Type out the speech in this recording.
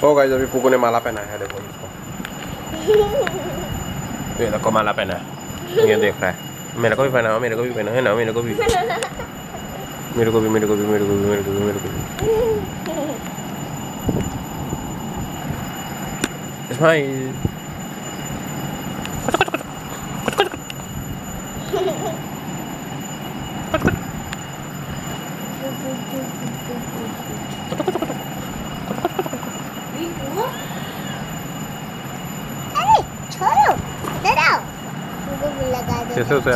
तो गाइस अभी पुकू ने माला पहना है देखो इसको। ये देखो माला पहना है। ये देख रहा है। मेरे को भी पहना मेरे को भी पहना है ना? मेरे को भी। मेरे को भी मेरे को भी मेरे को भी मेरे को भी मेरे को भी। Smile Eso se.